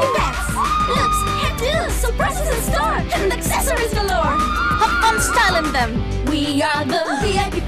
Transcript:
VIP. Looks, hairdos, surprises in store, and accessories galore. Have fun styling them. We are the VIP.